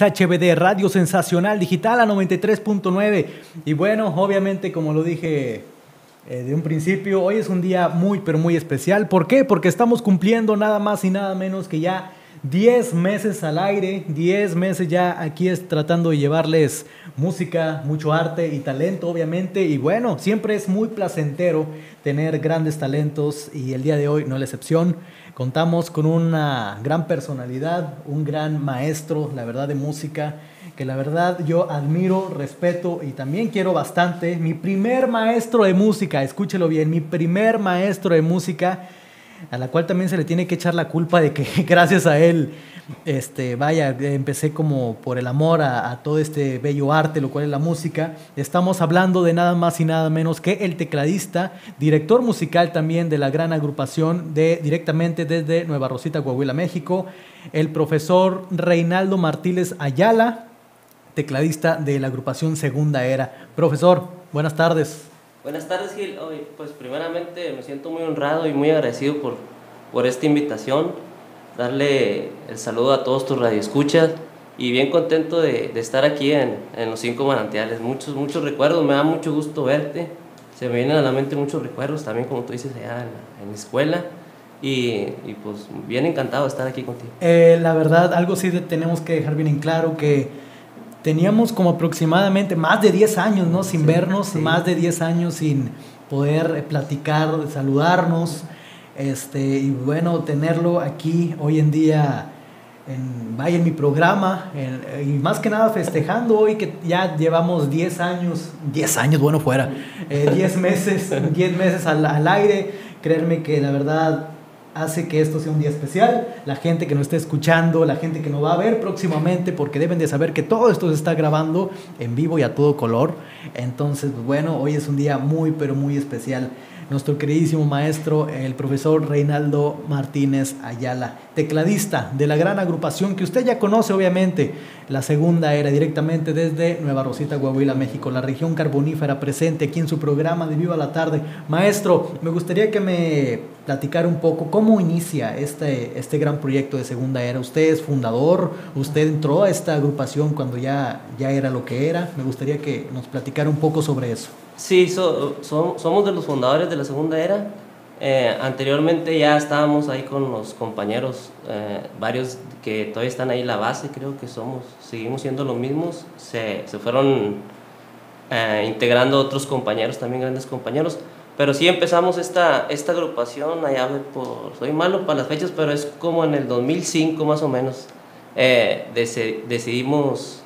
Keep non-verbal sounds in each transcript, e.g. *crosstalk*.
HBD Radio Sensacional Digital a 93.9. Y bueno, obviamente, como lo dije eh, de un principio, hoy es un día muy, pero muy especial. ¿Por qué? Porque estamos cumpliendo nada más y nada menos que ya 10 meses al aire, 10 meses ya aquí es tratando de llevarles música, mucho arte y talento, obviamente. Y bueno, siempre es muy placentero tener grandes talentos y el día de hoy no es la excepción. Contamos con una gran personalidad, un gran maestro, la verdad, de música, que la verdad yo admiro, respeto y también quiero bastante. Mi primer maestro de música, escúchelo bien, mi primer maestro de música a la cual también se le tiene que echar la culpa de que *laughs* gracias a él, este, vaya, empecé como por el amor a, todo este bello arte, lo cual es la música. Estamos hablando de nada más y nada menos que el tecladista, director musical también de la gran agrupación de directamente desde Nueva Rosita, Coahuila, México, el profesor Reinaldo Martínez Ayala, tecladista de la agrupación Segunda Era. Profesor, buenas tardes. Buenas tardes, Gil. Pues primeramente me siento muy honrado y muy agradecido por, por esta invitación. Darle el saludo a todos tus radioescuchas y bien contento de, de estar aquí en, en, los cinco manantiales. Muchos, muchos recuerdos, me da mucho gusto verte. Se me vienen a la mente muchos recuerdos también, como tú dices, allá en, la escuela. Y, y, pues bien encantado de estar aquí contigo. Eh, la verdad, algo sí tenemos que dejar bien en claro que teníamos como aproximadamente más de 10 años, ¿no? Sin vernos, más de 10 años sin poder eh, platicar, saludarnos. Este, y bueno, tenerlo aquí hoy en día, en, vaya en mi programa, y más que nada festejando hoy que ya llevamos 10 años, 10 años, bueno, fuera, 10 eh, meses, 10 meses al, al aire. Creerme que la verdad hace que esto sea un día especial. La gente que nos está escuchando, la gente que nos va a ver próximamente, porque deben de saber que todo esto se está grabando en vivo y a todo color. Entonces, bueno, hoy es un día muy, pero muy especial nuestro queridísimo maestro, el profesor Reinaldo Martínez Ayala, tecladista de la gran agrupación que usted ya conoce, obviamente. La segunda era directamente desde Nueva Rosita, Coahuila, México, la región carbonífera presente aquí en su programa de Viva la Tarde. Maestro, me gustaría que me platicara un poco cómo inicia este, este gran proyecto de segunda era. Usted es fundador, usted entró a esta agrupación cuando ya, ya era lo que era. Me gustaría que nos platicara un poco sobre eso. Sí, somos de los fundadores de la segunda era. Eh, anteriormente ya estábamos ahí con los compañeros, eh, varios que todavía están ahí la base, creo que somos, seguimos siendo los mismos. Se, se fueron eh, integrando otros compañeros, también grandes compañeros. Pero sí empezamos esta, esta agrupación allá por, soy malo para las fechas, pero es como en el 2005 más o menos. decidimos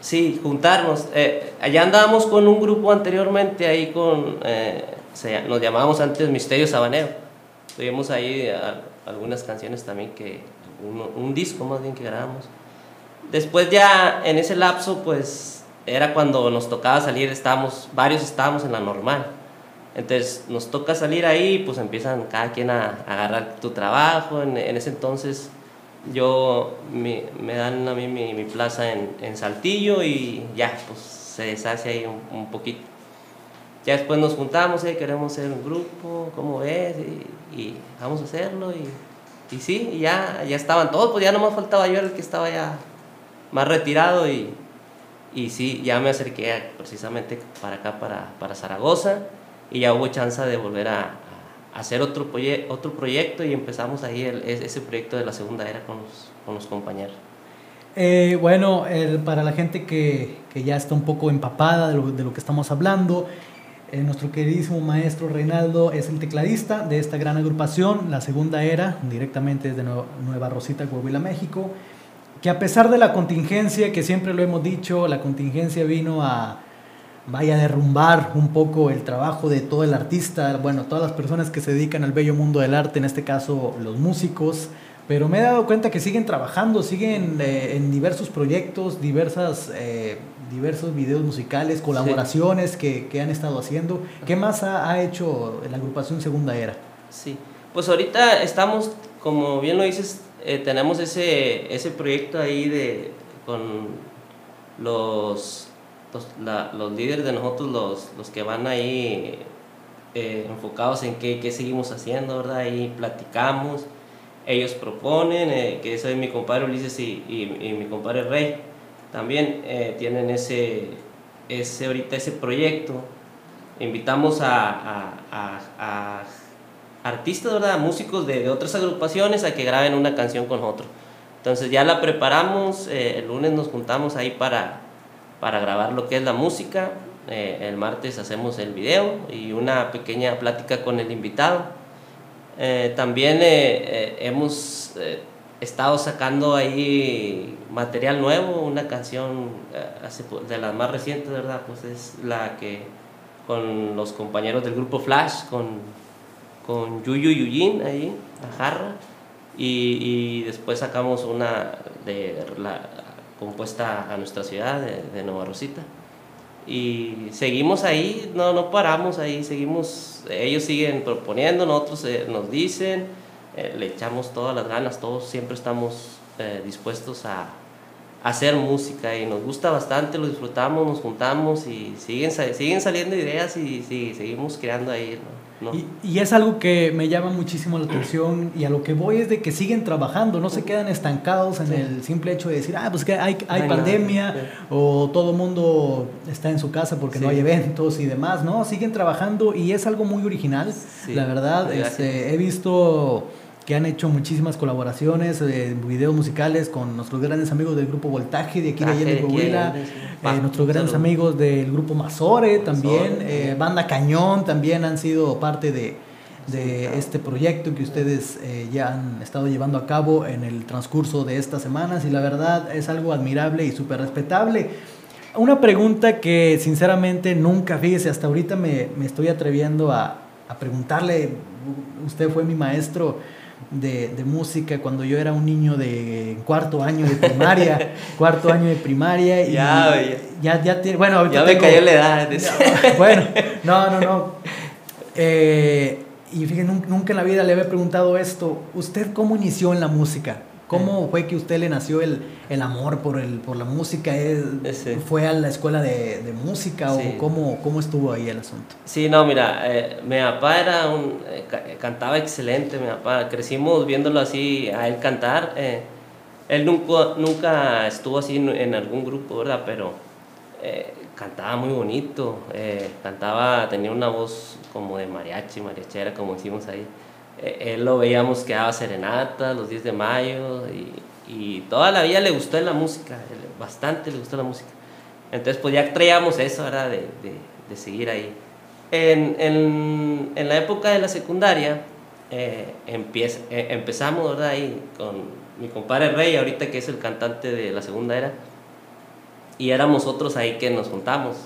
Sí, juntarnos. Eh, allá andábamos con un grupo anteriormente, ahí con, eh, nos llamábamos antes Misterio Sabanero. Tuvimos ahí algunas canciones también que, un, disco más bien que grabamos. Después ya en ese lapso, pues era cuando nos tocaba salir, estábamos, varios estábamos en la normal. Entonces nos toca salir ahí, pues empiezan cada quien a, agarrar tu trabajo. En ese entonces yo me, dan a mí mi, plaza en, en, Saltillo y ya, pues se deshace ahí un, poquito. Ya después nos juntamos, eh, queremos ser un grupo, ¿cómo ves? Y, vamos a hacerlo. Y, y sí, y ya, ya estaban todos, pues ya no me faltaba yo el que estaba ya más retirado y, y sí, ya me acerqué precisamente para acá, para, para Zaragoza, y ya hubo chance de volver a, hacer otro, otro proyecto y empezamos ahí el, ese proyecto de la segunda era con los, con los compañeros. Eh, bueno, para la gente que, que, ya está un poco empapada de lo, de lo que estamos hablando, eh, nuestro queridísimo maestro Reinaldo es el tecladista de esta gran agrupación, la segunda era, directamente desde Nueva Rosita, Coahuila, México, que a pesar de la contingencia, que siempre lo hemos dicho, la contingencia vino a, vaya a derrumbar un poco el trabajo de todo el artista, bueno, todas las personas que se dedican al bello mundo del arte, en este caso los músicos, pero me he dado cuenta que siguen trabajando, siguen eh, en diversos proyectos, diversas, eh, diversos videos musicales, colaboraciones que, que, han estado haciendo. ¿Qué más ha, ha, hecho la agrupación Segunda Era? Sí, pues ahorita estamos, como bien lo dices, eh, tenemos ese, ese proyecto ahí de, con los los, la, los líderes de nosotros, los, los que van ahí eh, enfocados en qué, qué, seguimos haciendo, ¿verdad? Ahí platicamos. ellos proponen, eh, que soy mi compadre Ulises y, y, mi compadre Rey, también eh, tienen ese, ese, ahorita ese proyecto. Invitamos a, a, a, artistas, ¿verdad? músicos de, de, otras agrupaciones a que graben una canción con nosotros. Entonces ya la preparamos, el lunes nos juntamos ahí para, para grabar lo que es la música, el martes hacemos el video y una pequeña plática con el invitado. Eh, también eh, eh, hemos estado sacando ahí material nuevo, una canción de las más recientes, ¿verdad? Pues es la que con los compañeros del grupo Flash, con, con Yuyu Yuyin ahí, la jarra, y, y después sacamos una de la, compuesta a nuestra ciudad de, de Nueva Rosita y seguimos ahí, no, no paramos ahí, seguimos, ellos siguen proponiendo, nosotros eh, nos dicen, eh, le echamos todas las ganas, todos siempre estamos eh, dispuestos a, hacer música y nos gusta bastante, lo disfrutamos, nos juntamos y siguen, siguen saliendo ideas y, seguimos creando ahí. Y, es algo que me llama muchísimo la atención y a lo que voy es de que siguen trabajando, no se quedan estancados en el simple hecho de decir, ah, pues que hay, hay pandemia o todo mundo está en su casa porque no hay eventos y demás, ¿no? Siguen trabajando y es algo muy original, la verdad. Este, he visto que han hecho muchísimas colaboraciones, eh, videos musicales con nuestros grandes amigos del grupo Voltaje de aquí de Allende Coahuila, eh, nuestros grandes amigos del grupo Mazore también, eh, Banda Cañón también han sido parte de, de este proyecto que ustedes eh, ya han estado llevando a cabo en el transcurso de estas semanas y la verdad es algo admirable y súper respetable. Una pregunta que sinceramente nunca, fíjese, hasta ahorita me, me estoy atreviendo a, a preguntarle, usted fue mi maestro, de, de, música cuando yo era un niño de cuarto año de primaria, *laughs* cuarto año de primaria y ya, ya, ya, tiene, bueno, ya me cayó la edad. bueno, no, no, no. *laughs* Eh, y fíjense, nunca en la vida le había preguntado esto, ¿usted cómo inició en la música? ¿Cómo fue que usted le nació el, el amor por, el, por la música? ¿Fue a la escuela de, de música o cómo, cómo estuvo ahí el asunto? Sí, no, mira, eh, mi papá era un, eh, cantaba excelente, mi papá, crecimos viéndolo así, a él cantar. Eh, él nunca, nunca estuvo así en, algún grupo, ¿verdad? Pero cantaba muy bonito, cantaba, tenía una voz como de mariachi, mariachera, como decimos ahí. Eh, él lo veíamos que daba serenata los 10 de mayo y, y, toda la vida le gustó la música, bastante le gustó la música. Entonces pues ya traíamos eso, ¿verdad? De, de, de seguir ahí. En, en, en, la época de la secundaria eh, empieza, eh, empezamos, ¿verdad? Ahí con mi compadre Rey, ahorita que es el cantante de la segunda era, y éramos otros ahí que nos juntamos.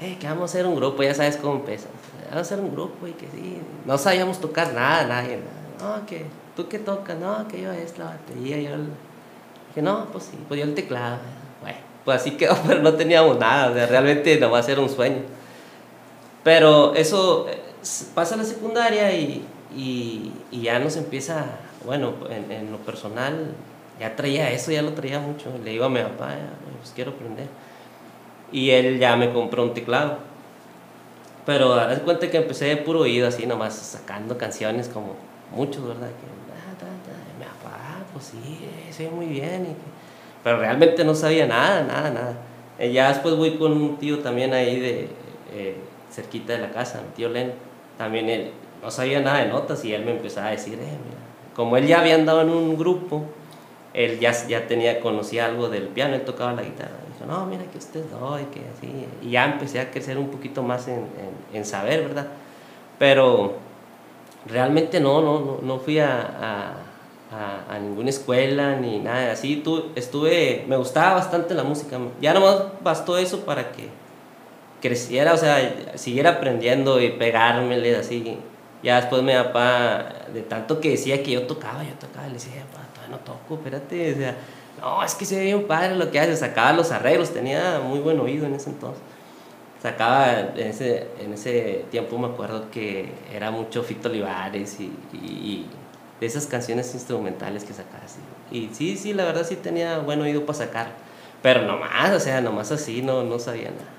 Eh, que vamos a hacer un grupo, ya sabes cómo empieza vamos a hacer un grupo y que sí, no sabíamos tocar nada, nadie, no, que tú que tocas, no, que yo es la batería, yo el... que no, pues sí, pues yo el teclado, bueno, pues así quedó, *laughs* pero no teníamos nada, o sea, realmente no va a ser un sueño. Pero eso eh, pasa la secundaria y, y, y ya nos empieza, bueno, en, en, lo personal, ya traía eso, ya lo traía mucho. Le digo a mi papá, pues quiero aprender. Y él ya me compró un teclado pero haz cuenta que empecé de puro oído, así nomás sacando canciones como muchos, ¿verdad? Que, ah, me ah, pues sí, sí, muy bien. pero realmente no sabía nada, nada, nada. Eh, ya después voy con un tío también ahí de eh, cerquita de la casa, mi tío Len. También él no sabía nada de notas y él me empezaba a decir, eh, mira, como él ya había andado en un grupo, él ya, ya tenía, conocía algo del piano, él tocaba la guitarra no, mira que usted doy, que así. Y ya empecé a crecer un poquito más en, en, saber, ¿verdad? Pero realmente no, no, no, fui a, a, a, ninguna escuela ni nada así. Tú, estuve, me gustaba bastante la música. Ya nomás bastó eso para que creciera, o sea, siguiera aprendiendo y pegármele así. Ya después mi papá, de tanto que decía que yo tocaba, yo tocaba, le decía, papá, todavía no toco, espérate, o sea, no, es que se ve un padre lo que hace, sacaba los arreglos, tenía muy buen oído en ese entonces. Sacaba, en ese, en ese tiempo me acuerdo que era mucho Fito Olivares y, y, de esas canciones instrumentales que sacaba así. Y sí, sí, la verdad sí tenía buen oído para sacar, pero nomás, o sea, nomás así, no, no sabía nada.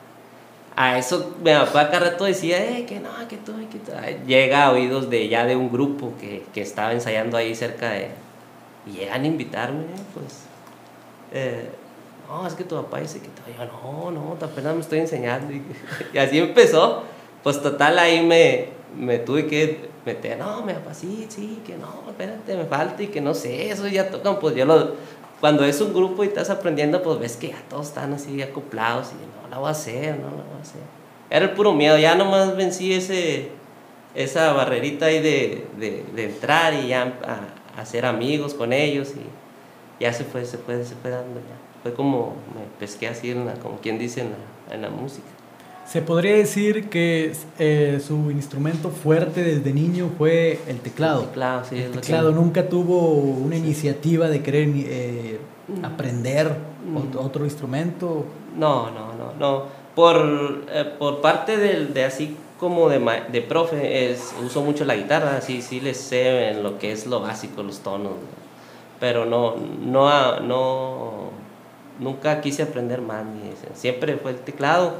a eso mi papá cada rato decía, eh, que no, que tú, que tú. Llega a oídos de ya de un grupo que, que estaba ensayando ahí cerca de... Y llegan a invitarme, pues... Eh, no, es que tu papá dice que todavía no, no, apenas me estoy enseñando. *laughs* Y, así empezó. Pues total, ahí me, me tuve que meter, no, mi papá, sí, sí, que no, espérate, me falta y que no sé, eso ya tocan, pues yo lo cuando es un grupo y estás aprendiendo, pues ves que ya todos están así acoplados y no la voy a hacer, no la voy a hacer. Era el puro miedo, ya nomás vencí ese, esa barrerita ahí de, de, de entrar y ya a, hacer amigos con ellos y ya se fue, se fue, se fue dando ya. Fue como me pesqué así, en la, como quien dice, en la, en la música. Se podría decir que eh, su instrumento fuerte desde niño fue el teclado. El teclado, sí. El teclado nunca tuvo una iniciativa de querer eh, mm. aprender mm. otro instrumento. No, no, no, no. Por, eh, por parte de, de, así como de, de profe, es, uso mucho la guitarra, sí, sí le sé en lo que es lo básico, los tonos. Pero no, no, no, nunca quise aprender más. Siempre fue el teclado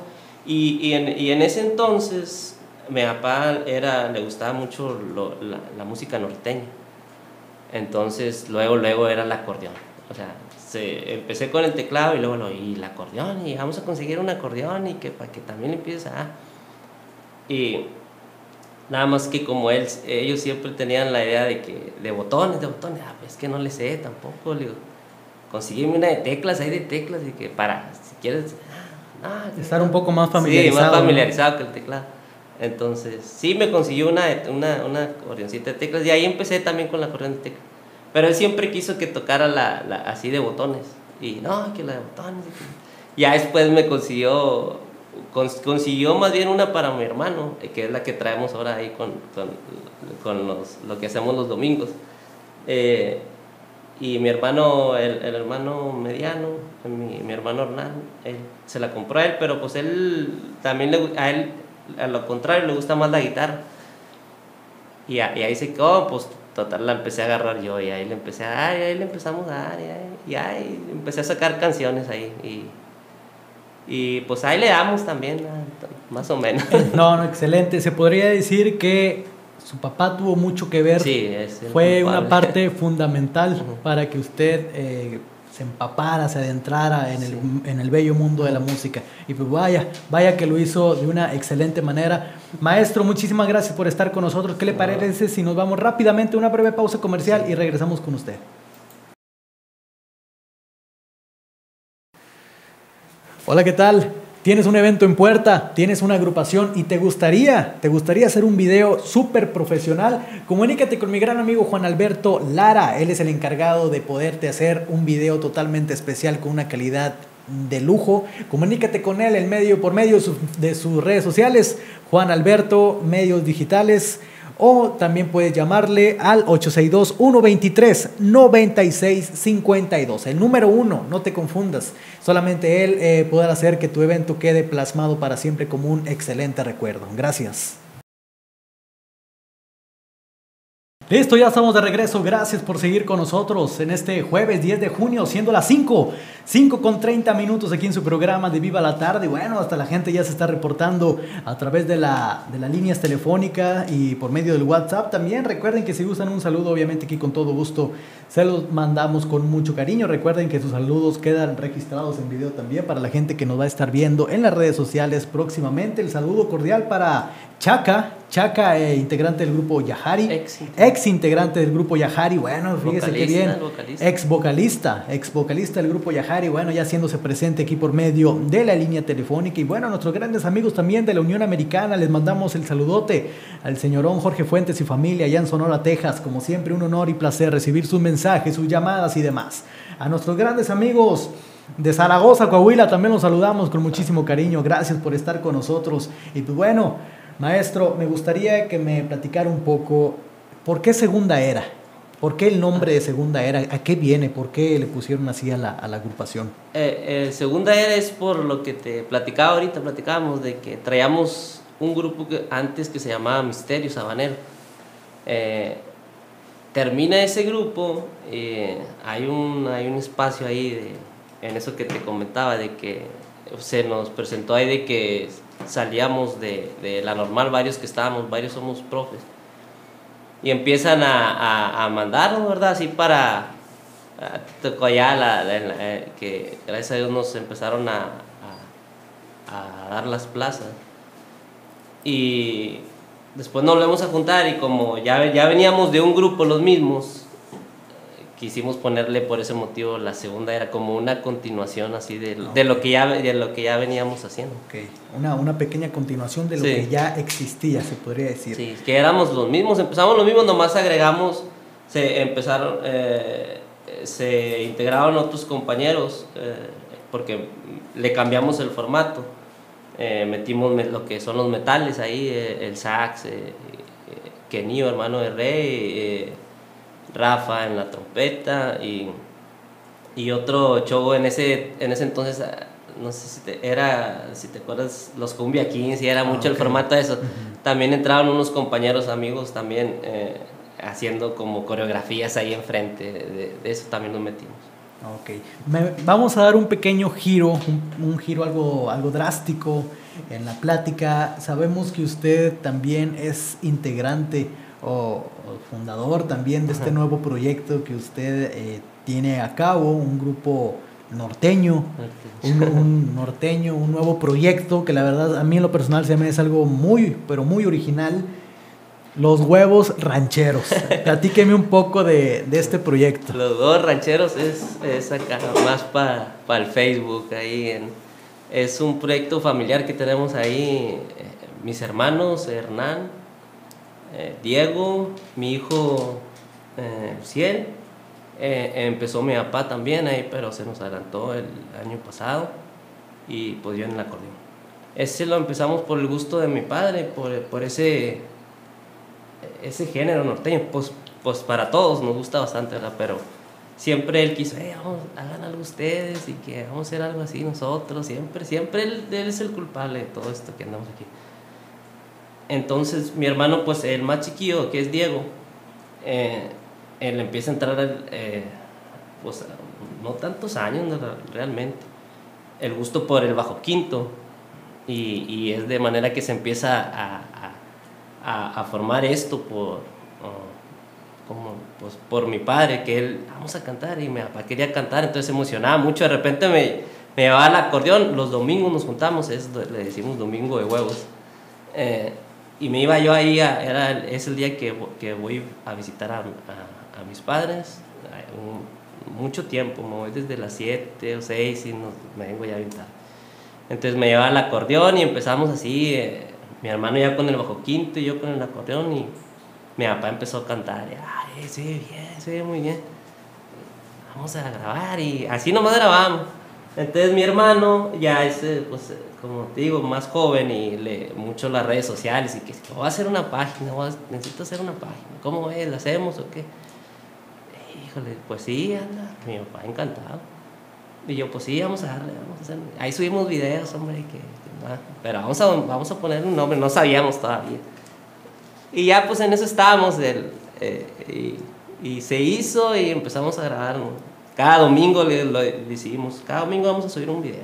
y, y, en, y en, ese entonces, mi papá era, le gustaba mucho la, la, música norteña. Entonces, luego, luego era el acordeón. O sea, se, empecé con el teclado y luego lo, y el acordeón, y vamos a conseguir un acordeón y que para que también empiece a... Y nada más que como él, ellos siempre tenían la idea de que de botones, de botones, ah, pues que no le sé tampoco, le digo, consígueme una de teclas, hay de teclas, y que para, si quieres, Ah, Estar un poco más familiarizado. Sí, más familiarizado que el teclado. Entonces, sí me consiguió una, una, una de teclas y ahí empecé también con la corriente de teclas. Pero él siempre quiso que tocara la, la, así de botones. Y no, que la de botones. Ya después me consiguió, consiguió más bien una para mi hermano, que es la que traemos ahora ahí con, con, con los, lo que hacemos los domingos. Eh, y mi hermano, el, el hermano mediano, mi, mi, hermano Hernán, él se la compró a él, pero pues él también le, a él, a lo contrario, le gusta más la guitarra. Y, y ahí se quedó, pues total la empecé a agarrar yo y ahí le empecé a dar y ahí le empezamos a dar y ahí, y ahí empecé a sacar canciones ahí. Y, y pues ahí le damos también, más o menos. *laughs* No, no, excelente. Se podría decir que su papá tuvo mucho que ver. Sí, fue una parte *laughs* fundamental para que usted eh, se empapara, se adentrara en, el, en el bello mundo de la música. Y pues vaya, vaya que lo hizo de una excelente manera. Maestro, muchísimas gracias por estar con nosotros. ¿Qué le parece si nos vamos rápidamente a una breve pausa comercial y regresamos con usted? Hola, ¿qué tal? tienes un evento en puerta, tienes una agrupación y te gustaría, te gustaría hacer un video súper profesional, comunícate con mi gran amigo Juan Alberto Lara. Él es el encargado de poderte hacer un video totalmente especial con una calidad de lujo. Comunícate con él en medio por medio de sus redes sociales, Juan Alberto, medios digitales o también puedes llamarle al 862-123-9652. El número uno, no te confundas. Solamente él eh, podrá hacer que tu evento quede plasmado para siempre como un excelente recuerdo. Gracias. Listo, ya estamos de regreso. Gracias por seguir con nosotros en este jueves 10 de junio, siendo las 5, 5 con 30 minutos aquí en su programa de Viva la Tarde. Bueno, hasta la gente ya se está reportando a través de, la, de las líneas telefónicas y por medio del WhatsApp también. Recuerden que si gustan un saludo, obviamente aquí con todo gusto se los mandamos con mucho cariño. Recuerden que sus saludos quedan registrados en video también para la gente que nos va a estar viendo en las redes sociales próximamente. El saludo cordial para Chaca, Chaca, eh, integrante del grupo Yahari, ex, integrante. Del grupo Yahari, bueno, fíjese qué bien, ex vocalista, ex vocalista del grupo Yahari, bueno, ya haciéndose presente aquí por medio de la línea telefónica. Y bueno, a nuestros grandes amigos también de la Unión Americana, les mandamos el saludote al señorón Jorge Fuentes y familia allá en Sonora, Texas, como siempre un honor y placer recibir sus mensajes, sus llamadas y demás. A nuestros grandes amigos de Zaragoza, Coahuila, también los saludamos con muchísimo cariño, gracias por estar con nosotros. Y pues bueno, Maestro, me gustaría que me platicara un poco por qué Segunda Era. ¿Por qué el nombre de Segunda Era? ¿A qué viene? ¿Por qué le pusieron así a la, agrupación? Eh, eh, segunda Era es por lo que te platicaba ahorita, platicábamos de que traíamos un grupo que, antes que se llamaba Misterio Sabanero. Eh, termina ese grupo, hay, un, hay un espacio ahí en eso que te comentaba, de que se nos presentó ahí de que salíamos de, de, la normal, varios que estábamos, varios somos profes, y empiezan a, a, a mandarnos, ¿verdad? Así para, tocó allá la, que gracias a Dios nos empezaron a, a, dar las plazas. Y después nos volvemos a juntar y como ya, ya veníamos de un grupo los mismos, quisimos ponerle por ese motivo la segunda era como una continuación así de, de lo, que ya, de lo que ya veníamos haciendo. Okay. Una, una pequeña continuación de lo que ya existía, se podría decir. Sí, que éramos los mismos, empezamos los mismos, nomás agregamos, se empezaron, eh, se integraron otros compañeros eh, porque le cambiamos el formato. Eh, metimos lo que son los metales ahí, el sax, Kenio, hermano de Rey, Rafa en la trompeta y, y otro show en ese, en ese entonces, ah, no sé si te, era, si te acuerdas, los Cumbia 15, era mucho el formato de eso. También entraban unos compañeros amigos también eh, haciendo como coreografías ahí enfrente, de, eso también nos metimos. Ok, vamos a dar un pequeño giro, un, un, giro algo, algo drástico en la plática. Sabemos que usted también es integrante o, fundador también de este nuevo proyecto que usted eh, tiene a cabo, un grupo norteño, un, norteño, un nuevo proyecto que la verdad a mí en lo personal se me es algo muy, pero muy original. Los huevos rancheros. *laughs* Platíqueme un poco de, de, este proyecto. Los huevos rancheros es, es acá más para pa el Facebook. Ahí en, es un proyecto familiar que tenemos ahí, eh, mis hermanos, Hernán, eh, Diego, mi hijo eh, Ciel, eh, empezó mi papá también ahí, pero se nos adelantó el año pasado y pues yo en el acordeón. Ese lo empezamos por el gusto de mi padre, por, por ese, ese género norteño, pues, pues para todos nos gusta bastante, ¿verdad? Pero siempre él quiso, vamos, hagan algo ustedes y que vamos a hacer algo así nosotros, siempre, siempre él, él es el culpable de todo esto que andamos aquí. Entonces mi hermano, pues el más chiquillo, que es Diego, eh, él empieza a entrar, eh, pues no tantos años realmente, el gusto por el bajo quinto. Y, y es de manera que se empieza a, a, a formar esto por, como, pues, por mi padre, que él, vamos a cantar, y mi papá quería cantar, entonces emocionaba mucho, de repente me, me llevaba al acordeón, los domingos nos juntamos, es, le decimos domingo de huevos. Eh, y me iba yo ahí, era, es el día que, que voy a visitar a, a, mis padres, mucho tiempo, me voy desde las 7 o 6 y me vengo ya bien tarde. Entonces me llevaba el acordeón y empezamos así, eh, mi hermano ya con el bajo quinto y yo con el acordeón y mi papá empezó a cantar, ay, bien, se muy bien, vamos a grabar y así nomás grabamos. Entonces mi hermano ya es, eh, pues, como te digo, más joven y lee mucho las redes sociales y que voy a hacer una página, necesito hacer una página, ¿cómo es? ¿La hacemos o qué? Híjole, pues sí, anda, mi papá encantado. Y yo, pues sí, vamos a darle, vamos a hacer. Ahí subimos videos, hombre, que, pero vamos a, vamos a poner un nombre, no sabíamos todavía. Y ya pues en eso estábamos, del, eh, y, y, se hizo y empezamos a grabar. Cada domingo le, lo, hicimos, cada domingo vamos a subir un video.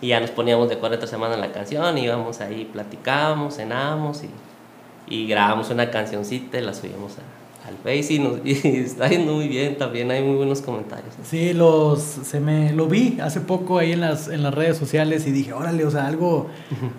Y ya nos poníamos de acuerdo esta semana en la canción, íbamos ahí, platicábamos, cenábamos y, y grabamos una cancioncita y la subimos al Face y, nos, *laughs* y, está yendo muy bien también, hay muy buenos comentarios. Sí, los, se me, lo vi hace poco ahí en las, en las redes sociales y dije, órale, o sea, algo,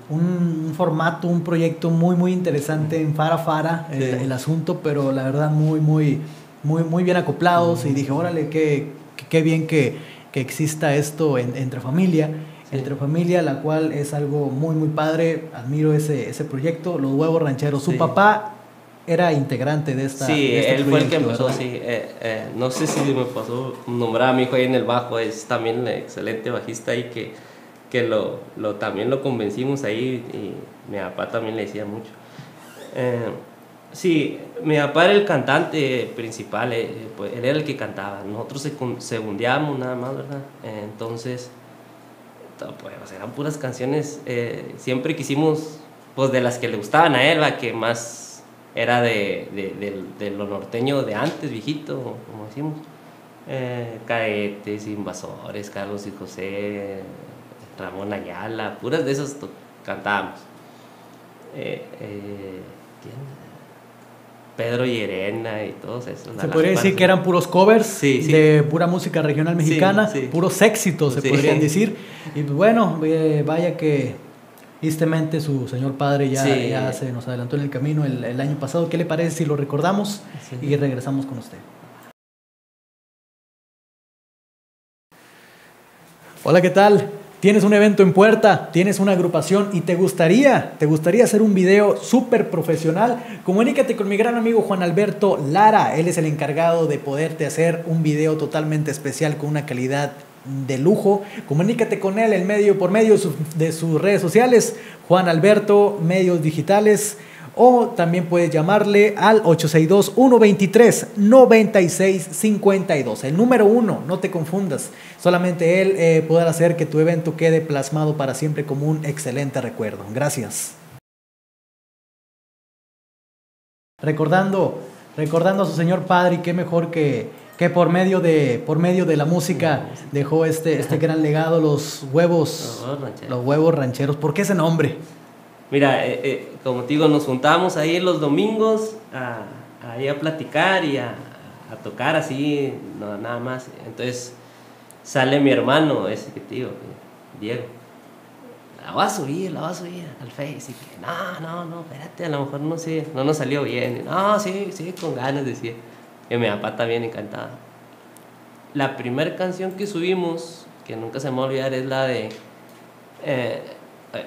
un, un formato, un proyecto muy, muy interesante en Fara Fara, sí. el, el, asunto, pero la verdad muy, muy muy, muy bien acoplados y dije, órale, qué, qué bien que, que exista esto en, entre familia. Sí. Entre familia, la cual es algo muy, muy padre. Admiro ese, ese proyecto, Los Huevos Rancheros. Su sí. papá era integrante de esta. Sí, de este él fue el que empezó, ¿verdad? sí. Eh, eh, no sé si me pasó nombrar a mi hijo ahí en el bajo, es también un excelente bajista y que, que lo, lo, también lo convencimos ahí y mi papá también le decía mucho. Eh, Sí, mi papá era el cantante principal, eh, pues, él era el que cantaba. Nosotros segundeábamos nada más, ¿verdad? Entonces, pues eran puras canciones. Eh, siempre quisimos, pues de las que le gustaban a él, la que más era de, de, lo norteño de antes, viejito, como decimos. Eh, Caetes, Invasores, Carlos y José, Ramón Ayala, puras de esas cantábamos. Eh, ¿quién? Pedro Llerena y todos esos. Se podría decir que eran puros covers de pura música regional mexicana, puros éxitos, se podrían *laughs* decir. Y pues bueno, eh, vaya que tristemente su señor padre ya, ya, se nos adelantó en el camino el, el, año pasado. ¿Qué le parece si lo recordamos y regresamos con usted? Hola, ¿qué tal? Tienes un evento en puerta, tienes una agrupación y te gustaría, te gustaría hacer un video súper profesional, comunícate con mi gran amigo Juan Alberto Lara. Él es el encargado de poderte hacer un video totalmente especial con una calidad de lujo. Comunícate con él el medio, por medio de sus redes sociales, Juan Alberto, medios digitales o también puedes llamarle al 862-123-9652. El número uno, no te confundas. Solamente él eh, podrá hacer que tu evento quede plasmado para siempre como un excelente recuerdo. Gracias. Recordando, recordando a su señor padre, y qué mejor que, que por, medio de, por medio de la música dejó este, este gran legado, los huevos, los huevos rancheros. ¿Por qué ese nombre? Mira, eh, eh, como te digo, nos juntábamos ahí los domingos a, a, platicar y a, tocar así, no, nada más. Entonces sale mi hermano, ese que te digo, Diego. La va a subir, la va a subir al Face. Y que, no, no, no, espérate, a lo mejor no sé, no nos salió bien. No, sí, sí, con ganas, decía. Y mi papá también encantado. La primera canción que subimos, que nunca se me va a olvidar, es la de... Eh,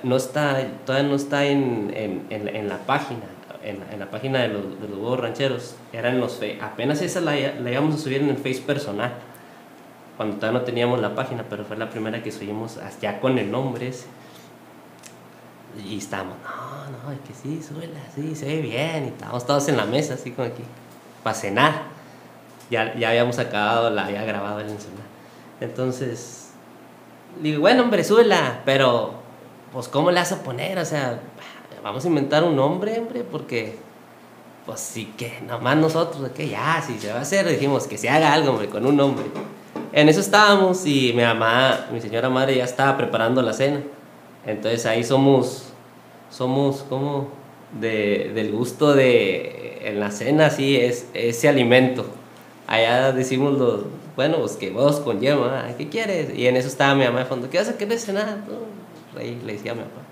no está, todavía no está en, en, en, la página, en, la página de los, de los huevos rancheros. Eran los apenas esa la, la, íbamos a subir en el Face personal, cuando todavía no teníamos la página, pero fue la primera que subimos ya con el nombre ese. Y estábamos, no, no, es que sí, súbela, sí, se ve bien. Y estábamos todos en la mesa, así como aquí, para cenar. Ya, ya habíamos acabado, la había grabado el celular. Entonces, digo, bueno, hombre, súbela, pero pues ¿cómo le vas a poner? O sea, vamos a inventar un nombre, hombre, porque pues sí que nomás nosotros, que ya, si se va a hacer, dijimos que se haga algo, hombre, con un nombre. En eso estábamos y mi mamá, mi señora madre ya estaba preparando la cena. Entonces ahí somos, somos como de, del gusto de, en la cena, sí, es ese alimento. Allá decimos los, bueno, pues que vos con yema, ¿qué quieres? Y en eso estaba mi mamá de fondo, ¿qué vas a querer cenar? Ahí le decía a mi papá,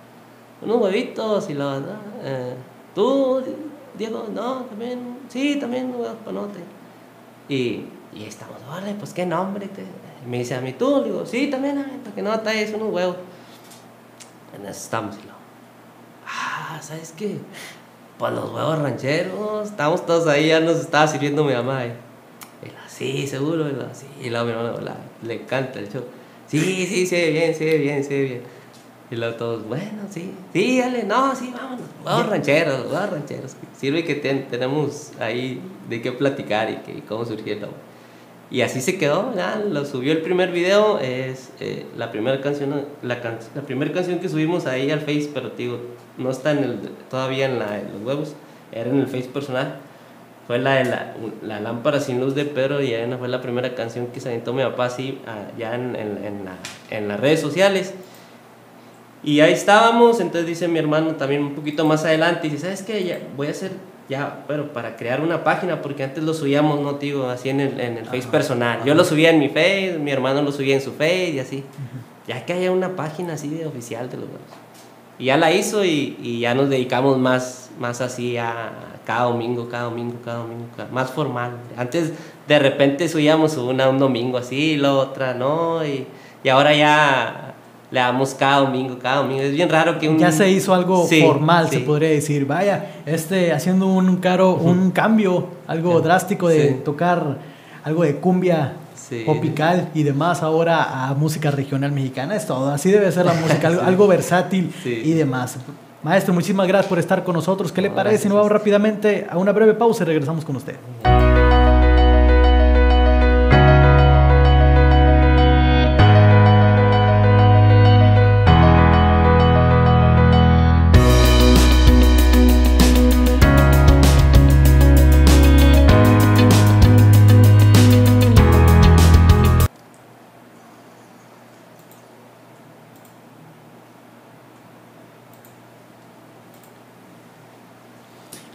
unos huevitos y la eh, tú, Diego, no, también, sí, también un panote. Y, y estamos, vale, pues qué nombre. Te... me dice a mí, tú, digo, sí, también, para que no traes unos huevos. En eso estamos, y lo, ah, ¿sabes qué? Pues los huevos rancheros, estamos todos ahí, ya nos estaba sirviendo mi mamá. Y, y la, sí, seguro, y la, sí, y la, mi hermana, le encanta el show. Sí, sí, ve bien, ve bien, ve bien. Y luego todos, bueno, sí, sí, dale, no, sí, vámonos, vamos rancheros, vamos rancheros. Sirve que tenemos ahí de qué platicar y, que, cómo surgió Y así se quedó, ya, lo subió el primer video, es eh, la primera canción, la, la primera canción que subimos ahí al Face, pero digo, no está en el, todavía en, la, los huevos, era en el Face personal. Fue la de la, la lámpara sin luz de Pedro y Arena, fue la primera canción que se aventó mi papá así, ah, ya en, en, en, la, en las redes sociales. Y ahí estábamos, entonces dice mi hermano también un poquito más adelante, dice, ¿sabes qué? Ya, voy a hacer, ya, pero para crear una página, porque antes lo subíamos, no digo, así en el, en el Face personal. Yo lo subía en mi Face, mi hermano lo subía en su Face y así. Ya que haya una página así de oficial de los. Y ya la hizo y, y, ya nos dedicamos más, más así a cada domingo, cada domingo, cada domingo, más formal. Antes de repente subíamos una un domingo así, la otra no, y, y ahora ya le damos cada domingo, cada domingo. Es bien raro que un... Ya se hizo algo formal, se podría decir. Vaya, este, haciendo un, caro, un cambio, algo drástico de tocar algo de cumbia tropical y demás ahora a música regional mexicana. Es todo, así debe ser la música, algo, *laughs* versátil y demás. Maestro, muchísimas gracias por estar con nosotros. ¿Qué le parece si nos vamos rápidamente a una breve pausa y regresamos con usted?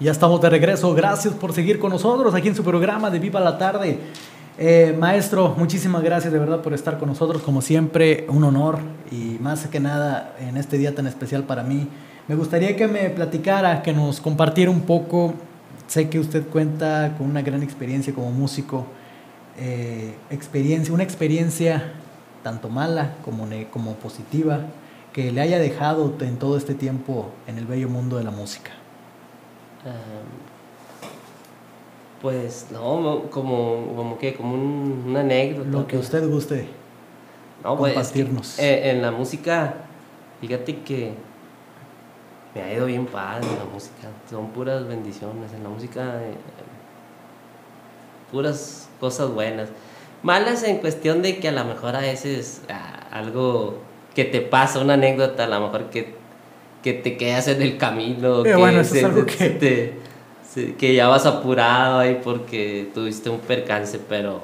Ya estamos de regreso. Gracias por seguir con nosotros aquí en su programa de Viva la Tarde. Eh, maestro, muchísimas gracias de verdad por estar con nosotros. Como siempre, un honor y más que nada en este día tan especial para mí. Me gustaría que me platicara, que nos compartiera un poco. Sé que usted cuenta con una gran experiencia como músico. Eh, experiencia, una experiencia tanto mala como, como positiva que le haya dejado en todo este tiempo en el bello mundo de la música pues no, como, como que, como una anécdota. Lo que usted guste no, pues, compartirnos. Eh, en la música, fíjate que me ha ido bien padre la música. Son puras bendiciones. En la música, eh, puras cosas buenas. Malas en cuestión de que a lo mejor a veces ah, algo que te pasa, una anécdota, a lo mejor que que te quedas en el camino, que, bueno, es algo que... Te, que ya vas apurado ahí porque tuviste un percance, pero...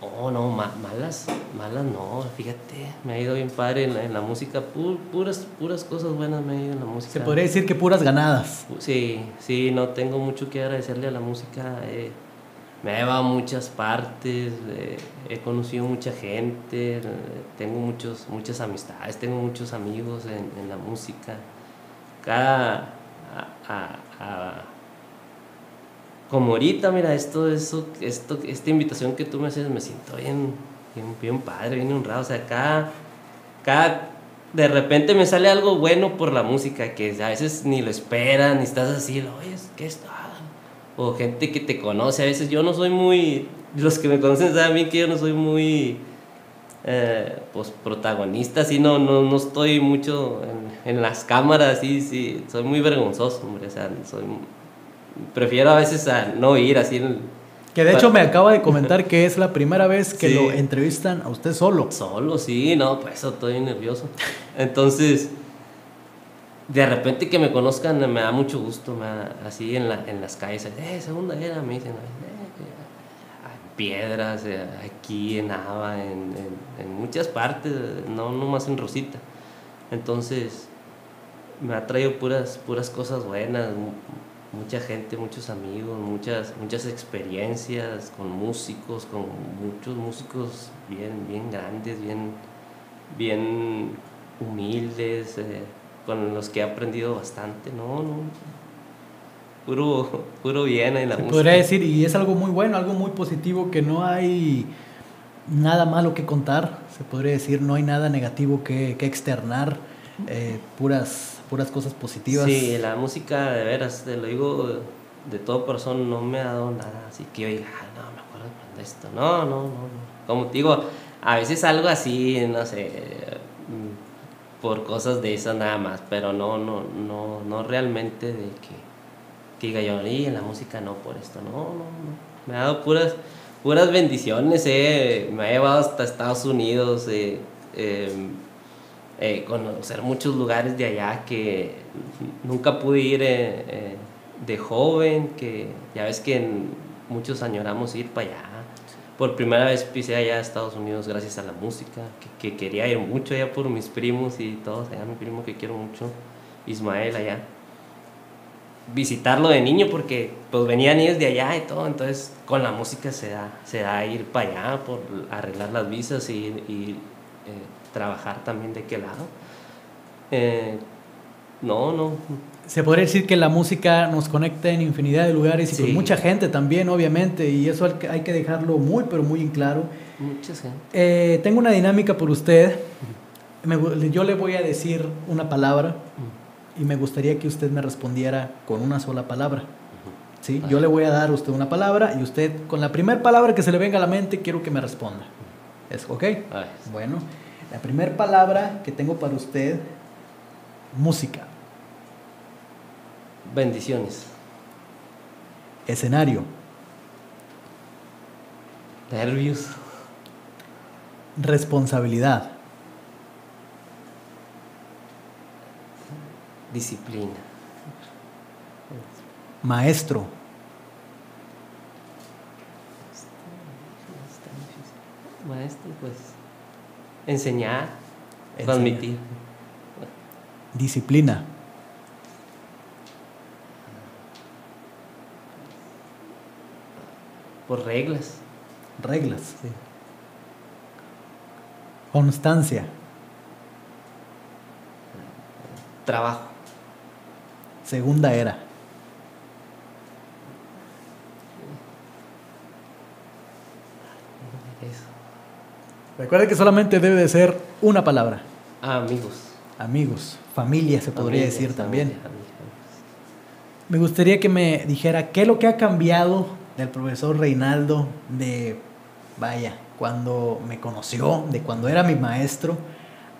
Oh, no, malas, malas no, fíjate, me ha ido bien padre en la, música, puras, puras cosas buenas me ha ido en la música. Se podría decir que puras ganadas. Sí, sí, no tengo mucho que agradecerle a la música. Eh, me ha llevado a muchas partes, eh, he conocido mucha gente, eh, tengo muchos, muchas amistades, tengo muchos amigos en, la música. Cada, como ahorita, mira, esto, esto, esto, esta invitación que tú me haces, me siento bien, bien, padre, bien honrado. O sea, cada, cada, de repente me sale algo bueno por la música, que a veces ni lo esperas, ni estás así, oye, ¿qué es esto? O gente que te conoce. A veces yo no soy muy, los que me conocen saben bien que yo no soy muy eh, pues protagonista, sí, no, no, no estoy mucho en, en, las cámaras, sí, sí, soy muy vergonzoso, hombre, o sea, soy, prefiero a veces a no ir así. que de hecho me *laughs* acaba de comentar que es la primera vez que lo entrevistan a usted solo. Solo, sí, no, pues eso estoy nervioso. Entonces de repente que me conozcan me da mucho gusto, así en, la, en las calles, eh, segunda era, me dicen, eh, hay piedras, eh, aquí en Ava, en, en, muchas partes, no nomás en Rosita. Entonces, me ha traído puras, puras cosas buenas, mucha gente, muchos amigos, muchas, muchas experiencias con músicos, con muchos músicos bien, bien grandes, bien, bien humildes. Eh, con los que he aprendido bastante, no, no. Puro, puro bien en la música. Podría decir, y es algo muy bueno, algo muy positivo, que no hay nada malo que contar, se podría decir, no hay nada negativo que, que externar, eh, puras, puras cosas positivas. Sí, la música, de veras, te lo digo de todo corazón, no me ha dado nada, así que yo diga, no, me acuerdo de esto, no, no, no, como te digo, a veces algo así, no sé, por cosas de esas nada más, pero no, no, no, no realmente de que, que diga yo, y en la música no por esto, no, no, no. Me ha dado puras, puras bendiciones, eh. me ha llevado hasta Estados Unidos, eh, em, eh, conocer muchos lugares de allá que nunca pude ir de joven, que ya ves que muchos añoramos ir para allá por primera vez pisé allá a Estados Unidos gracias a la música, que, quería ir mucho allá por mis primos y todos, allá mi primo que quiero mucho, Ismael allá. Visitarlo de niño porque pues venían ellos de allá y todo, entonces con la música se da, se da ir para allá por arreglar las visas y, eh, trabajar también de qué lado. Eh, no, no, se podría decir que la música nos conecta en infinidad de lugares y con mucha gente también, obviamente, y eso hay que dejarlo muy, pero muy en claro. Mucha gente. Eh, tengo una dinámica por usted. yo le voy a decir una palabra y me gustaría que usted me respondiera con una sola palabra. ¿Sí? Yo le voy a dar a usted una palabra y usted, con la primera palabra que se le venga a la mente, quiero que me responda. ¿Es ok? Bueno, la primera palabra que tengo para usted, música. Bendiciones. Escenario. Nervios. Responsabilidad. Disciplina. Maestro. Maestro, pues enseñar, transmitir. Disciplina. Por reglas. Reglas, sí. Constancia. Trabajo. Segunda era. Eso. Recuerda que solamente debe de ser una palabra. amigos. Amigos, familia se podría decir familia, también. amigos. Me gustaría que me dijera qué es lo que ha cambiado del profesor Reinaldo de, vaya, cuando me conoció, de cuando era mi maestro,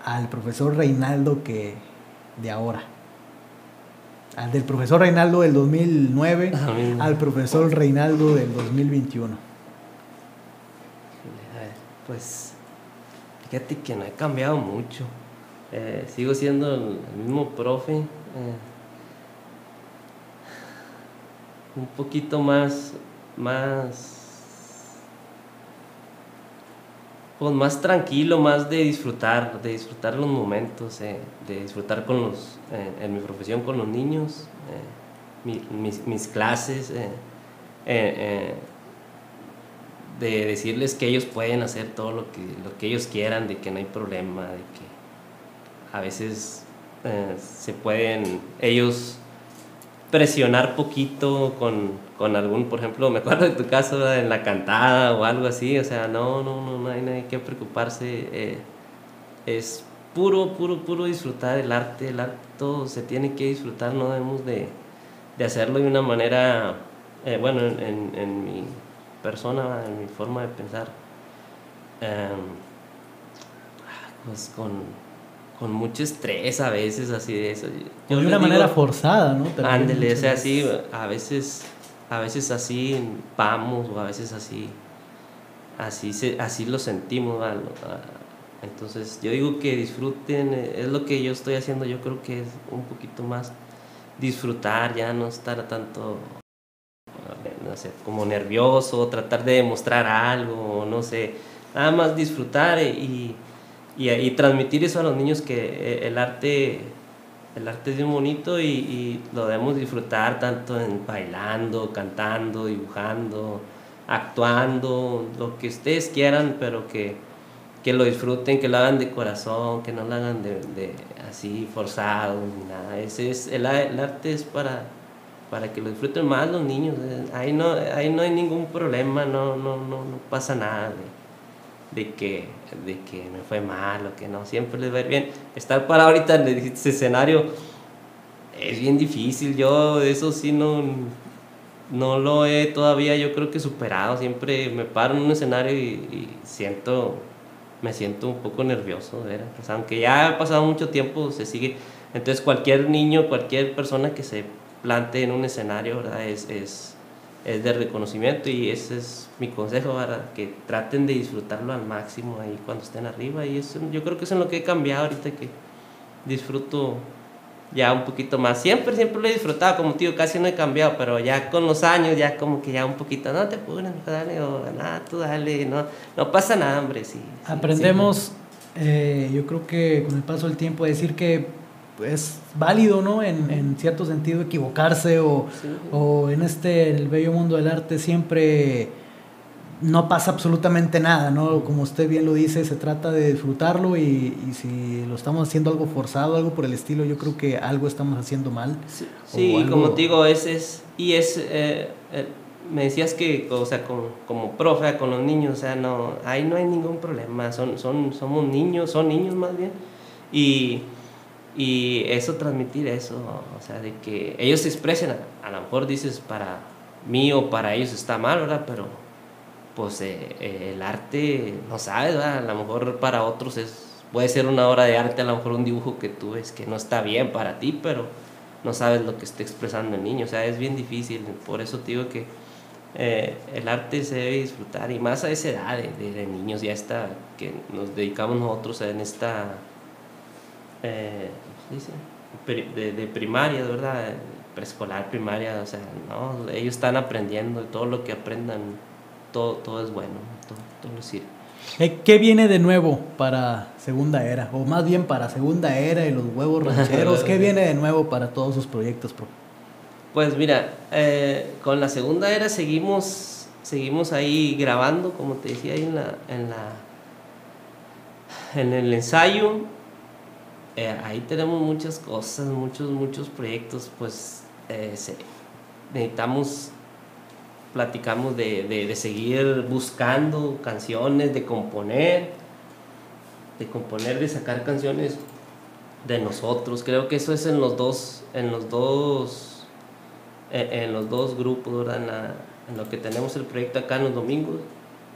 al profesor Reinaldo que de ahora. Al del profesor Reinaldo del 2009 Amén. al profesor Reinaldo del 2021. A ver, Pues fíjate que no he cambiado mucho. Eh, sigo siendo el mismo profe. eh, un poquito más, más, pues más tranquilo, más de disfrutar, de disfrutar los momentos, eh, de disfrutar con los, eh, en mi profesión con los niños, eh, mi- mis, mis clases. de decirles que ellos pueden hacer todo lo que, lo que ellos quieran, de que no hay problema, de que a veces se pueden ellos presionar poquito con, con algún, por ejemplo, me acuerdo de tu caso en la cantada o algo así, o sea, no, no, no, no hay nadie que preocuparse, eh, es puro, puro, puro disfrutar el arte, el arte se tiene que disfrutar, no debemos de, de hacerlo de una manera, eh, bueno, en, en- en mi persona, en mi forma de pensar, em, pues con, con mucho estrés a veces, así de eso. Yo de una digo, manera forzada, ¿no? Ándele, o sea, así, a veces, a veces así vamos, o a veces así, así, se, así lo sentimos, ¿va? Lo- ah, Entonces, yo digo que disfruten, eh, es lo que yo estoy haciendo, yo creo que es un poquito más disfrutar, ya no estar tanto, eh, no sé, como nervioso, tratar de demostrar algo, no sé, nada más disfrutar y, y, transmitir eso a los niños que eh, el arte el arte es bien bonito y, lo debemos disfrutar tanto en bailando, cantando, dibujando, actuando, lo que ustedes quieran, pero que, que lo disfruten, que lo hagan de corazón, que no lo hagan de, así forzado ni nada. Ese es, el, arte es para, para que lo disfruten más los niños. Ahí no, ahí no hay ningún problema, no, no, no, no pasa nada de, de que, de que me fue mal o que no, siempre les va a ir bien. Estar para ahorita en ese escenario es bien difícil, yo eso sí no, no lo he todavía yo creo que superado, siempre me paro en un escenario y, y siento, me siento un poco nervioso, veras. O sea, aunque ya ha pasado mucho tiempo, se sigue, entonces cualquier niño, cualquier persona que se plante en un escenario, ¿verdad? Es, es, es de reconocimiento y ese es mi consejo, ¿verdad? Que traten de disfrutarlo al máximo ahí cuando estén arriba y eso, yo creo que eso es en lo que he cambiado ahorita que disfruto ya un poquito más. Siempre, siempre lo he disfrutado, como tío, casi no he cambiado, pero ya con los años, ya como que ya un poquito, no te apures, dale, o nada, tú dale, no, no pasa nada, hombre, sí. sí, Aprendemos, eh, yo creo que con el paso del tiempo, decir que es válido, ¿no? En, en cierto sentido, equivocarse o, Sí. o en este, el bello mundo del arte, siempre no pasa absolutamente nada, ¿no? Como usted bien lo dice, se trata de disfrutarlo y, y si lo estamos haciendo algo forzado, algo por el estilo, yo creo que algo estamos haciendo mal. Sí, algo- como te digo, es, es y es, eh, eh, me decías que, o sea, como, como profe con los niños, o sea, no, ahí no hay ningún problema, son, son, somos niños, son niños más bien, y, y eso, transmitir eso, o sea, de que ellos se expresen, a, lo mejor dices para mí o para ellos está mal, ¿verdad? Pero pues eh, eh, el arte, no sabes, ¿verdad? a lo mejor para otros es, puede ser una obra de arte, a lo mejor un dibujo que tú ves que no está bien para ti, pero no sabes lo que está expresando el niño, o sea, es bien difícil, por eso te digo que eh, el arte se debe disfrutar y más a esa edad de, de- niños, ya está, que nos dedicamos nosotros en esta, eh, ¿cómo se dice? De, de primaria, de ¿verdad? Preescolar, primaria, o sea, no, ellos están aprendiendo y todo lo que aprendan, todo, todo es bueno, todo, todo les sirve. Eh, ¿Qué viene de nuevo para Segunda Era? O más bien para Segunda Era y los huevos *laughs* rancheros. ¿Qué viene de nuevo para todos sus proyectos, profe? Pues mira, eh, con la segunda era seguimos seguimos ahí grabando, como te decía, ahí en la, en la en el ensayo. Eh, ahí tenemos muchas cosas, muchos, muchos proyectos, pues eh, necesitamos, platicamos de, de, seguir buscando canciones, de componer, de componer, de sacar canciones de nosotros. Creo que eso es en los dos, en los dos, en, los dos grupos, En, en, lo que tenemos el proyecto acá en los domingos,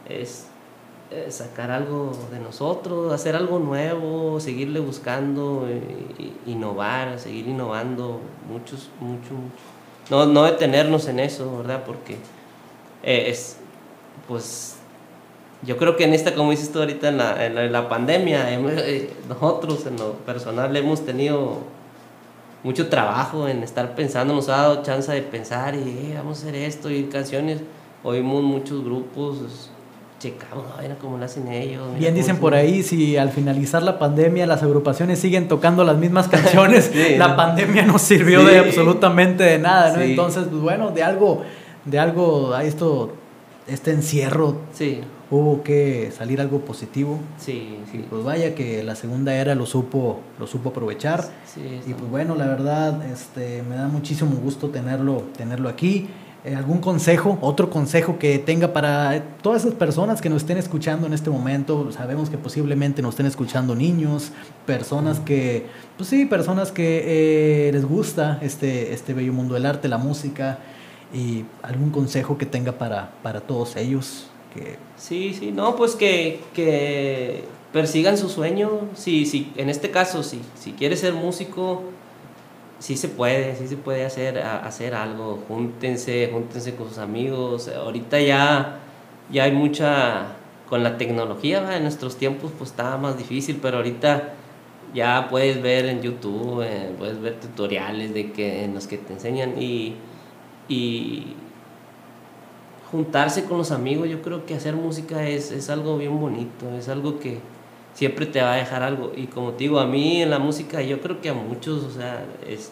es eh, sacar algo de nosotros, hacer algo nuevo, seguirle buscando, eh, innovar, seguir innovando, muchos, mucho, No, no detenernos en eso, ¿verdad? Porque eh, es, pues, yo creo que en esta, como dices tú ahorita, en la, en la, pandemia, nosotros en lo personal hemos tenido mucho trabajo en estar pensando, nos ha dado chance de pensar y vamos a hacer esto y canciones. Oímos muchos grupos, checamos, mira cómo lo hacen ellos. Bien dicen por ahí, si al finalizar la pandemia las agrupaciones siguen tocando las mismas *laughs* canciones, la pandemia no sirvió de absolutamente de nada, ¿no? Entonces, pues bueno, de algo, de algo, a esto, este encierro, hubo que salir algo positivo. Sí, sí. pues vaya que la segunda era lo supo, lo supo aprovechar. y pues bueno, la verdad, este, me da muchísimo gusto tenerlo, tenerlo aquí. Eh, algún consejo, otro consejo que tenga para todas esas personas que nos estén escuchando en este momento. Sabemos que posiblemente nos estén escuchando niños, personas que, pues sí, personas que eh, les gusta este, este bello mundo del arte, la música, y algún consejo que tenga para, para todos ellos. Que... Sí, sí, no, pues que, que persigan su sueño. Sí, sí, en este caso, sí, si quieres ser músico, sí se puede, sí se puede hacer, hacer algo. Júntense, júntense con sus amigos. Ahorita ya, ya hay mucha, con la tecnología, en nuestros tiempos pues estaba más difícil, pero ahorita ya puedes ver en YouTube, eh, puedes ver tutoriales de que, en los que te enseñan y, y juntarse con los amigos, yo creo que hacer música es, es algo bien bonito, es algo que, siempre te va a dejar algo. Y como te digo, a mí en la música, yo creo que a muchos, o sea, es,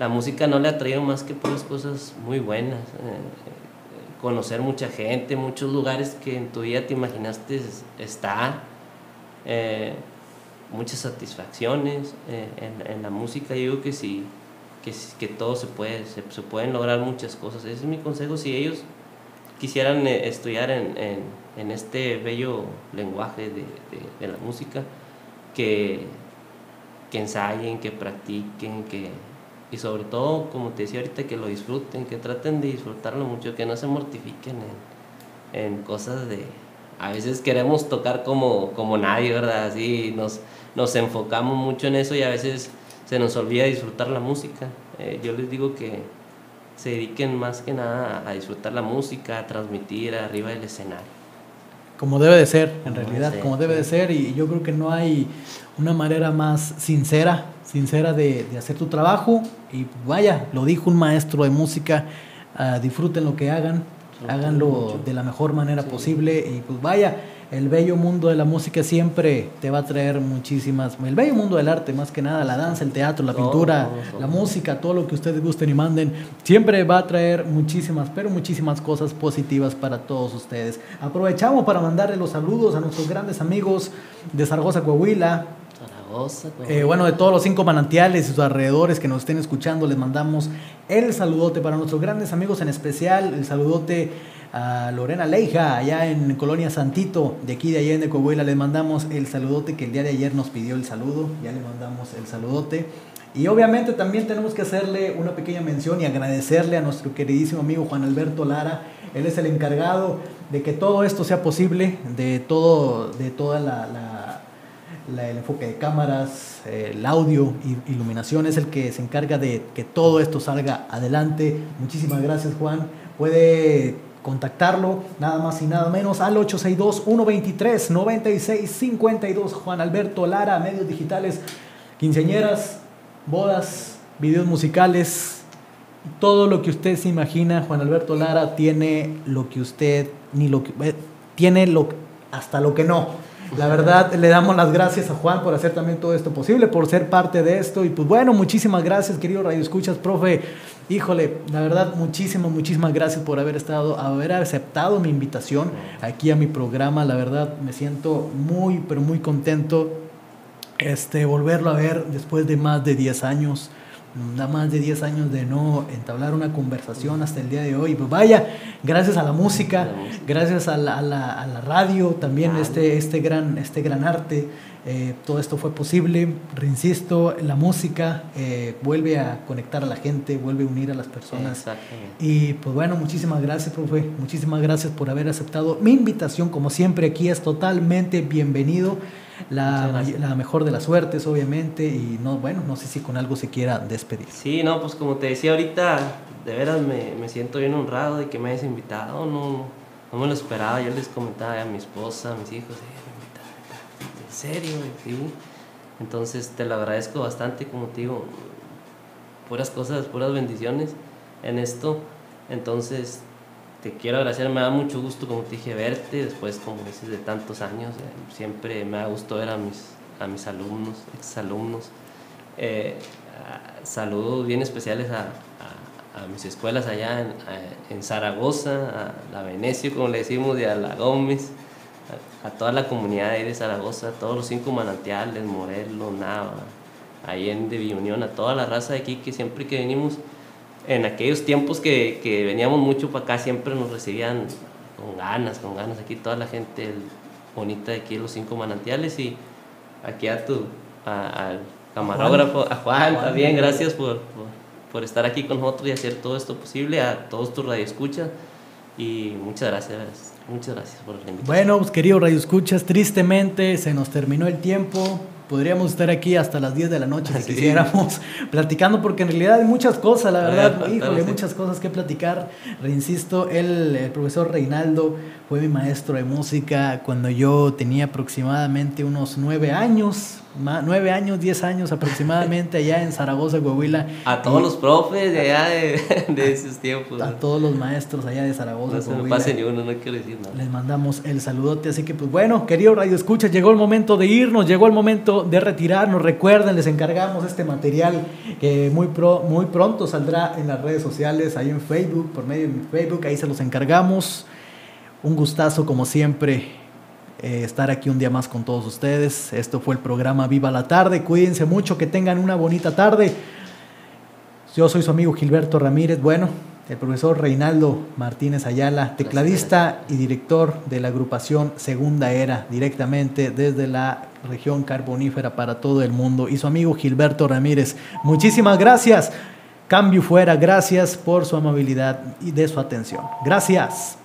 la música no le ha traído más que puras cosas muy buenas. Eh, conocer mucha gente, muchos lugares que en tu vida te imaginaste estar, eh, muchas satisfacciones eh, en, en, la música. Yo digo que sí, que, que todo se puede, se, se, pueden lograr muchas cosas. Ese es mi consejo. Si ellos quisieran estudiar en, en en este bello lenguaje de, de, la música, que, que, ensayen, que practiquen, que, y sobre todo, como te decía ahorita, que lo disfruten, que traten de disfrutarlo mucho, que no se mortifiquen en, en cosas de... A veces queremos tocar como, como nadie, ¿verdad? Así nos, nos enfocamos mucho en eso y a veces se nos olvida disfrutar la música. Eh, yo les digo que se dediquen más que nada a disfrutar la música, a transmitir arriba del escenario. Como debe de ser, en realidad, como debe de ser. Y yo creo que no hay una manera más sincera, sincera de, de hacer tu trabajo. Y vaya, lo dijo un maestro de música, uh, disfruten lo que hagan, háganlo de la mejor manera posible. Y pues vaya, el bello mundo de la música siempre te va a traer muchísimas, el bello mundo del arte más que nada, la danza, el teatro, la pintura, la música, todo lo que ustedes gusten y manden, siempre va a traer muchísimas, pero muchísimas cosas positivas para todos ustedes. Aprovechamos para mandarle los saludos a nuestros grandes amigos de Zaragoza, Coahuila, eh, bueno, de todos los cinco manantiales y sus alrededores que nos estén escuchando, les mandamos el saludote para nuestros grandes amigos, en especial el saludote a Lorena Leija, allá en Colonia Santito, de aquí de Allende, Coahuila. Les mandamos el saludote que el día de ayer nos pidió el saludo, ya le mandamos el saludote. Y obviamente también tenemos que hacerle una pequeña mención y agradecerle a nuestro queridísimo amigo Juan Alberto Lara. Él es el encargado de que todo esto sea posible, de todo, de toda la, el enfoque de cámaras, el audio, iluminación, es el que se encarga de que todo esto salga adelante. Muchísimas gracias Juan. Puede contactarlo nada más y nada menos al 862-123-9652. Juan Alberto Lara, medios digitales, quinceañeras, bodas, videos musicales, todo lo que usted se imagina. Juan Alberto Lara tiene lo que usted ni lo que eh, tiene lo hasta lo que no. La verdad, le damos las gracias a Juan por hacer también todo esto posible, por ser parte de esto. Y pues bueno, muchísimas gracias, querido Radio Escuchas, profe. Híjole, la verdad, muchísimas, muchísimas gracias por haber estado, haber aceptado mi invitación aquí a mi programa. La verdad, me siento muy, pero muy contento este, volverlo a ver después de más de 10 años da más de 10 años de no entablar una conversación hasta el día de hoy. Pues vaya, gracias a la música, gracias a la, a la, a la radio, también este, este, gran, este gran arte, eh, todo esto fue posible. Reinsisto, la música eh, vuelve a conectar a la gente, vuelve a unir a las personas. Y pues bueno, muchísimas gracias, profe. Muchísimas gracias por haber aceptado mi invitación. Como siempre, aquí es totalmente bienvenido la, la, mejor de las suertes, obviamente, y no, bueno, no sé si con algo se quiera despedir. Sí, no, pues como te decía ahorita, de veras me, me siento bien honrado de que me hayas invitado, no, no me lo esperaba, yo les comentaba a mi esposa, a mis hijos, en serio, sí. Entonces te lo agradezco bastante, como te digo, puras cosas, puras bendiciones en esto. Entonces te quiero agradecer, me da mucho gusto, como te dije, verte después, como dices, de tantos años. Eh, siempre me da gusto ver a mis, a mis alumnos, exalumnos. Eh, saludos bien especiales a, a, mis escuelas allá en, en, Zaragoza, a la Venecio, como le decimos, y a la Gómez, a, toda la comunidad de Zaragoza, a todos los cinco manantiales, Morelos, Nava, ahí en de Unión, a toda la raza de aquí que siempre que venimos en aquellos tiempos que, que veníamos mucho para acá, siempre nos recibían con ganas, con ganas. Aquí toda la gente bonita de aquí, los cinco manantiales, y aquí a tu, al camarógrafo, a Juan, también, gracias por, por, estar aquí con nosotros y hacer todo esto posible, a todos tus radioescuchas, y muchas gracias. Muchas gracias por la invitación. Bueno, pues queridos radioescuchas, tristemente se nos terminó el tiempo podríamos estar aquí hasta las 10 de la noche si *laughs* quisiéramos platicando, porque en realidad hay muchas cosas, la verdad, híjole, hay muchas cosas que platicar. Reinsisto, el, el profesor Reinaldo fue mi maestro de música cuando yo tenía aproximadamente unos nueve años, nueve años, diez años aproximadamente allá en Zaragoza, Coahuila. A todos los profes de allá de, *laughs* de esos tiempos. A, todos los maestros allá de Zaragoza. No se me pase ni uno, no quiero decir nada. Les mandamos el saludote, así que pues bueno, querido Radio Escucha, llegó el momento de irnos, llegó el momento de retirarnos. Recuerden, les encargamos este material que muy, pro, muy pronto saldrá en las redes sociales, ahí en Facebook, por medio de Facebook, ahí se los encargamos. Un gustazo como siempre eh, estar aquí un día más con todos ustedes. Esto fue el programa Viva la Tarde. Cuídense mucho, que tengan una bonita tarde. Yo soy su amigo Gilberto Ramírez. Bueno, el profesor Reinaldo Martínez Ayala, tecladista y director de la agrupación Segunda Era, directamente desde la región carbonífera para todo el mundo. Y su amigo Gilberto Ramírez. Muchísimas gracias. Cambio fuera. Gracias por su amabilidad y de su atención. Gracias.